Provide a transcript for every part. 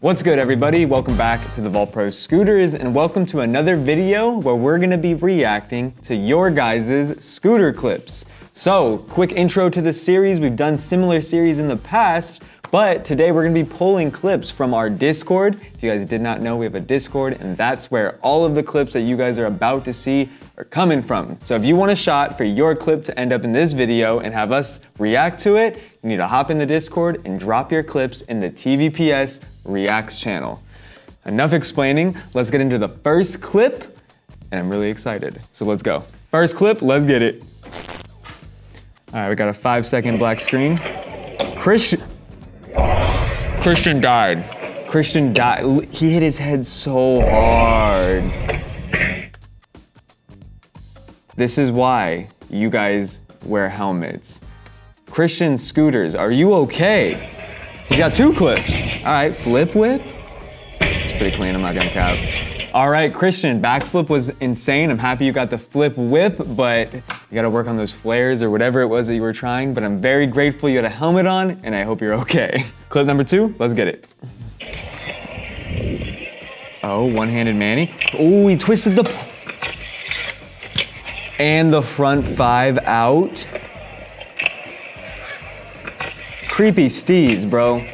What's good everybody? Welcome back to the Vault Pro Scooters and welcome to another video where we're gonna be reacting to your guys' scooter clips. So, quick intro to the series. We've done similar series in the past, but today we're gonna be pulling clips from our Discord. If you guys did not know, we have a Discord and that's where all of the clips that you guys are about to see are coming from. So if you want a shot for your clip to end up in this video and have us react to it, you need to hop in the Discord and drop your clips in the TVPS Reacts channel. Enough explaining, let's get into the first clip and I'm really excited. So let's go. First clip, let's get it. All right, we got a five second black screen. Christian, Christian died. Christian died. He hit his head so hard. This is why you guys wear helmets. Christian scooters, are you okay? He's got two clips. All right, flip whip. It's pretty clean, I'm not gonna cap. All right, Christian, backflip was insane. I'm happy you got the flip whip, but you gotta work on those flares or whatever it was that you were trying. But I'm very grateful you had a helmet on, and I hope you're okay. Clip number two, let's get it. Oh, one-handed Manny. Oh, he twisted the... And the front five out. Creepy steez, bro.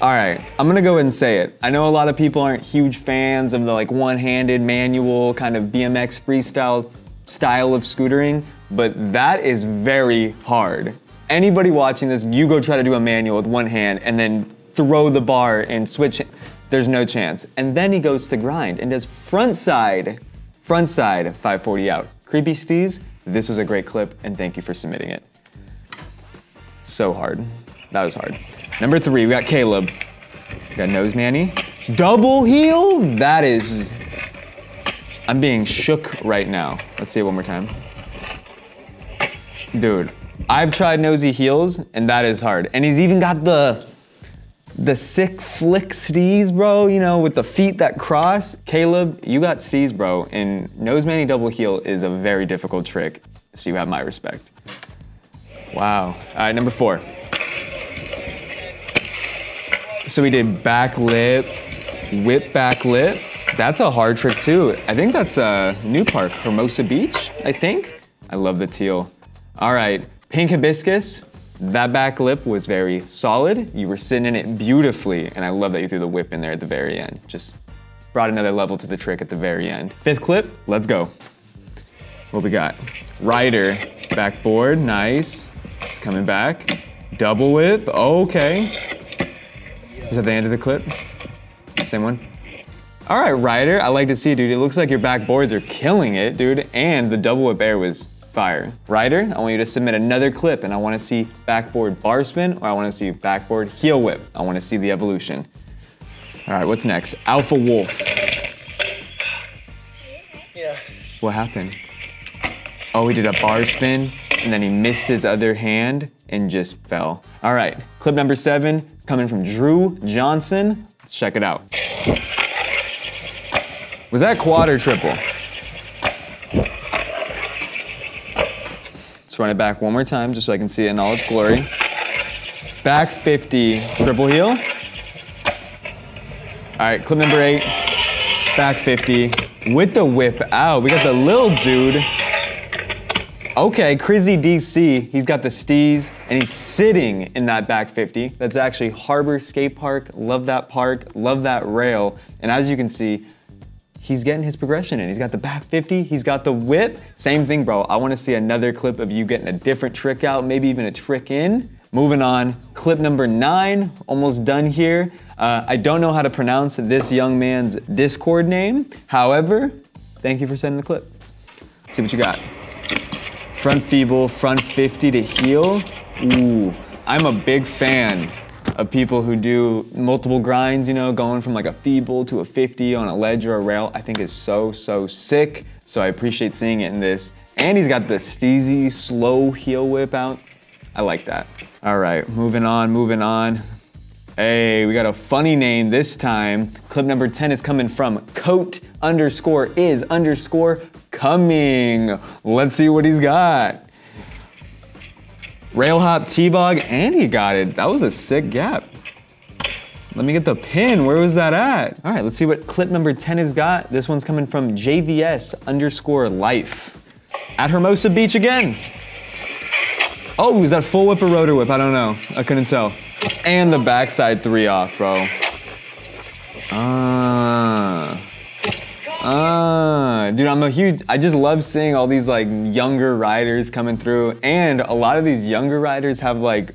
All right, I'm gonna go ahead and say it. I know a lot of people aren't huge fans of the like one-handed manual kind of BMX freestyle style of scootering, but that is very hard. Anybody watching this, you go try to do a manual with one hand and then throw the bar and switch, there's no chance. And then he goes to grind and does front side, front side 540 out. Creepy Steez, this was a great clip and thank you for submitting it. So hard. That was hard. Number three, we got Caleb. We got Nose Manny. Double heel? That is. I'm being shook right now. Let's see it one more time. Dude, I've tried nosy heels and that is hard. And he's even got the the sick flick steez, bro, you know, with the feet that cross. Caleb, you got steez, bro, and nose manny double heel is a very difficult trick, so you have my respect. Wow. All right, number four. So we did back lip, whip back lip. That's a hard trick too. I think that's a new park, Hermosa Beach, I think. I love the teal. All right, pink hibiscus. That back lip was very solid. You were sitting in it beautifully, and I love that you threw the whip in there at the very end. Just brought another level to the trick at the very end. Fifth clip, let's go. What we got? Rider, backboard, nice. It's coming back. Double whip, okay. Is that the end of the clip? Same one? All right, Ryder, I like to see it, dude. It looks like your backboards are killing it, dude. And the double whip air was fire. Ryder, I want you to submit another clip and I wanna see backboard bar spin or I wanna see backboard heel whip. I wanna see the evolution. All right, what's next? Alpha Wolf. Yeah. What happened? Oh, he did a bar spin and then he missed his other hand and just fell. All right, clip number seven, coming from Drew Johnson. Let's check it out. Was that quad or triple? Let's run it back one more time just so I can see it in all its glory. Back 50, triple heel. All right, clip number eight, back 50, with the whip out. We got the little dude Okay, Crizzy DC, he's got the steez and he's sitting in that back 50. That's actually Harbor Skate Park. Love that park, love that rail. And as you can see, he's getting his progression in. He's got the back 50, he's got the whip. Same thing, bro. I wanna see another clip of you getting a different trick out, maybe even a trick in. Moving on, clip number nine, almost done here. Uh, I don't know how to pronounce this young man's Discord name. However, thank you for sending the clip. Let's see what you got. Front feeble, front 50 to heel. Ooh, I'm a big fan of people who do multiple grinds, you know, going from like a feeble to a 50 on a ledge or a rail, I think is so, so sick. So I appreciate seeing it in this. And he's got the steezy, slow heel whip out. I like that. All right, moving on, moving on. Hey, we got a funny name this time. Clip number 10 is coming from coat underscore is underscore coming. Let's see what he's got. Rail hop T-bog, and he got it. That was a sick gap. Let me get the pin. Where was that at? All right, let's see what clip number 10 has got. This one's coming from JVS underscore life. At Hermosa Beach again. Oh, is that full whip or rotor whip? I don't know. I couldn't tell. And the backside three off, bro. Ah. Ah, dude, I'm a huge, I just love seeing all these like younger riders coming through. And a lot of these younger riders have like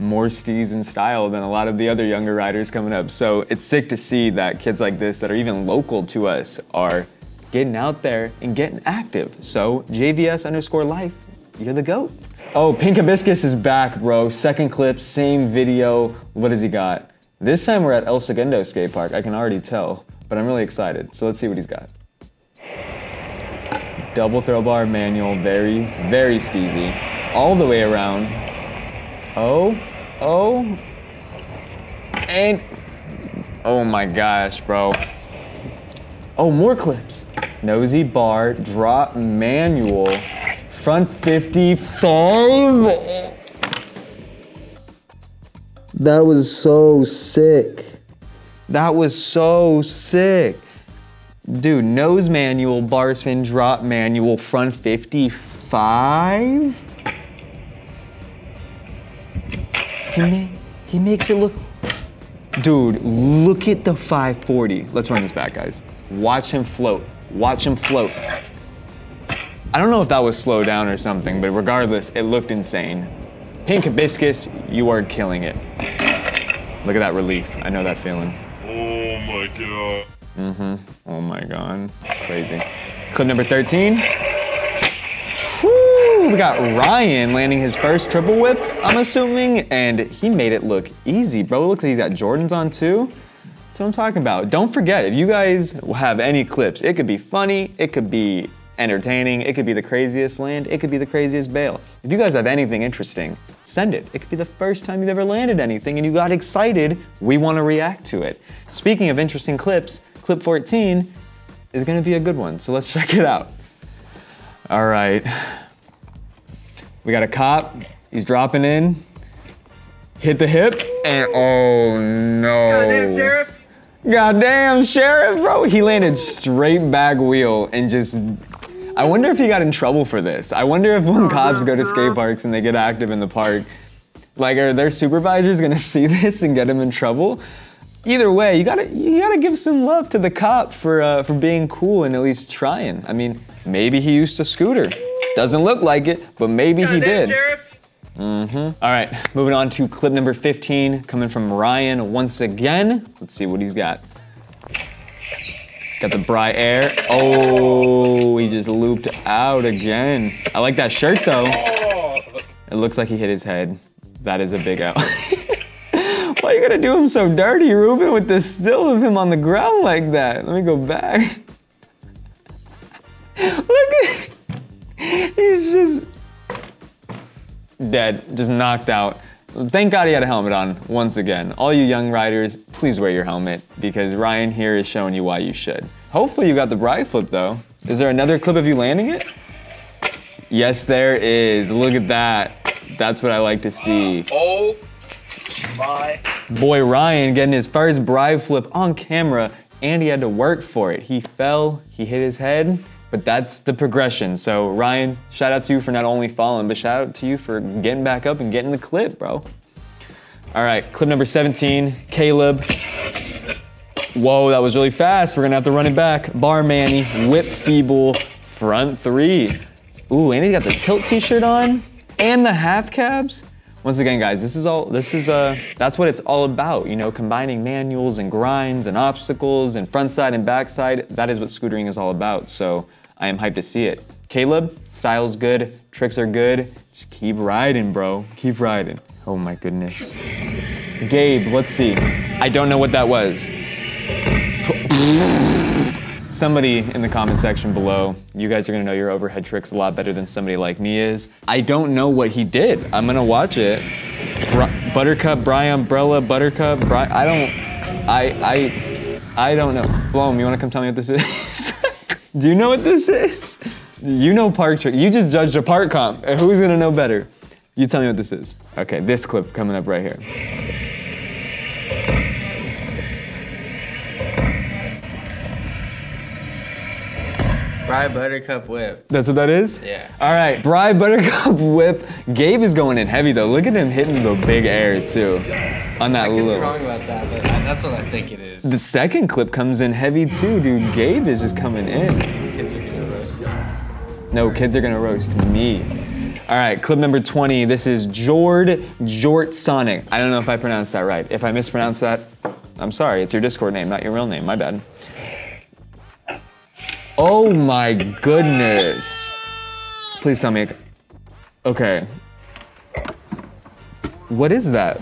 more steez and style than a lot of the other younger riders coming up. So it's sick to see that kids like this that are even local to us are getting out there and getting active. So JVS underscore life, you're the GOAT. Oh, Pink Hibiscus is back, bro. Second clip, same video. What has he got? This time we're at El Segundo skate park. I can already tell, but I'm really excited. So let's see what he's got. Double throw bar manual, very, very steezy. All the way around. Oh, oh. And, oh my gosh, bro. Oh, more clips. Nosy bar, drop manual, front 55. That was so sick. That was so sick. Dude, nose manual, bar spin, drop manual, front 55? He, ma- he makes it look. Dude, look at the 540. Let's run this back, guys. Watch him float. Watch him float. I don't know if that was slow down or something, but regardless, it looked insane. Pink Hibiscus, you are killing it. Look at that relief. I know that feeling. God. Mm-hmm. Oh my god. Crazy. Clip number 13. Woo! We got Ryan landing his first triple whip, I'm assuming, and he made it look easy, bro. It looks like he's got Jordans on too. That's what I'm talking about. Don't forget, if you guys have any clips, it could be funny, it could be entertaining, it could be the craziest land, it could be the craziest bail. If you guys have anything interesting, send it. It could be the first time you've ever landed anything and you got excited, we wanna react to it. Speaking of interesting clips, clip 14 is gonna be a good one, so let's check it out. All right. We got a cop, he's dropping in, hit the hip, and oh no. Goddamn, Sheriff. Goddamn, Sheriff, bro. He landed straight back wheel and just. I wonder if he got in trouble for this. I wonder if when cops go to skate parks and they get active in the park, like, are their supervisors gonna see this and get him in trouble? Either way, you gotta you gotta give some love to the cop for uh, for being cool and at least trying. I mean, maybe he used a scooter. Doesn't look like it, but maybe he Goddamn, did. Sheriff. All right, moving on to clip number 15, coming from Ryan once again. Let's see what he's got. Got the Bry Air. Oh, he just looped out again. I like that shirt though. It looks like he hit his head. That is a big out. Why are you gonna do him so dirty, Ruben, with the still of him on the ground like that? Let me go back. Look at He's just dead, just knocked out. Thank God he had a helmet on once again. All you young riders, please wear your helmet because Ryan here is showing you why you should. Hopefully you got the Bry flip though. Is there another clip of you landing it? Yes, there is. Look at that. That's what I like to see. Oh my. Boy Ryan getting his first Bry flip on camera and he had to work for it. He fell, he hit his head, but that's the progression. So Ryan, shout out to you for not only falling, but shout out to you for getting back up and getting the clip, bro. All right, clip number 17, Caleb. Whoa, that was really fast. We're gonna have to run it back. Bar Manny, whip feeble, front three. Ooh, and he's got the tilt t-shirt on and the half cabs. Once again, guys, this is all, this is, uh, that's what it's all about, you know, combining manuals and grinds and obstacles and front side and back side. That is what scootering is all about. So I am hyped to see it. Caleb, style's good, tricks are good. Just keep riding, bro. Keep riding. Oh my goodness. Gabe, let's see. I don't know what that was. Somebody in the comment section below, you guys are gonna know your overhead tricks a lot better than somebody like me is. I don't know what he did. I'm gonna watch it. Br- Buttercup, Bry Umbrella, Buttercup, Bry, I don't, I, I, I don't know. Bloom, you wanna come tell me what this is? Do you know what this is? You know park trick. You just judged a park comp. Who's gonna know better? You tell me what this is. Okay, this clip coming up right here. Bry Buttercup whip. That's what that is? Yeah. All right, Bry Buttercup whip. Gabe is going in heavy though. Look at him hitting the big air too on that I could be little. wrong about that, but that's what I think it is. The second clip comes in heavy too, dude. Gabe is just coming in. Kids are gonna roast me. No, kids are gonna roast me. All right, clip number 20. This is Jord Jort Sonic. I don't know if I pronounced that right. If I mispronounce that, I'm sorry. It's your Discord name, not your real name. My bad. Oh my goodness. Please tell me. Okay. What is that?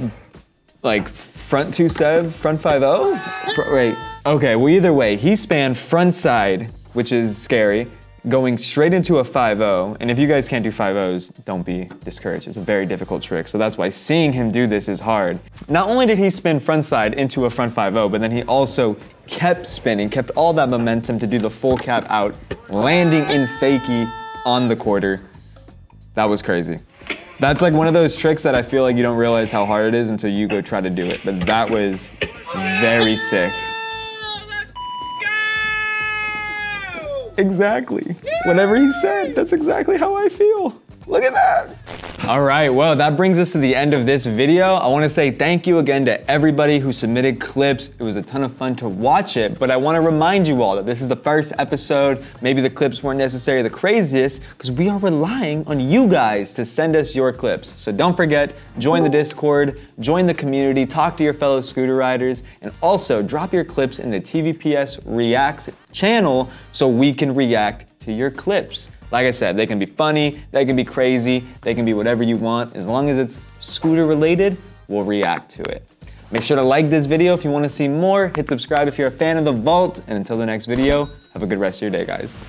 Like front two sev, front five zero? Fr- Wait. Okay. Well, either way, he spanned front side, which is scary, going straight into a 5-0. And if you guys can't do 5-0s, don't be discouraged. It's a very difficult trick. So that's why seeing him do this is hard. Not only did he spin front side into a front 5-0, but then he also kept spinning, kept all that momentum to do the full cab out, landing in fakie on the quarter. That was crazy. That's like one of those tricks that I feel like you don't realize how hard it is until you go try to do it. But that was very sick. Exactly. Whatever he said, that's exactly how I feel. Look at that. All right, well, that brings us to the end of this video. I wanna say thank you again to everybody who submitted clips. It was a ton of fun to watch it, but I wanna remind you all that this is the first episode. Maybe the clips weren't necessarily the craziest because we are relying on you guys to send us your clips. So don't forget, join the Discord, join the community, talk to your fellow scooter riders, and also drop your clips in the TVPS Reacts channel so we can react to your clips. Like I said, they can be funny, they can be crazy, they can be whatever you want. As long as it's scooter related, we'll react to it. Make sure to like this video if you want to see more, hit subscribe if you're a fan of the vault, and until the next video, have a good rest of your day, guys.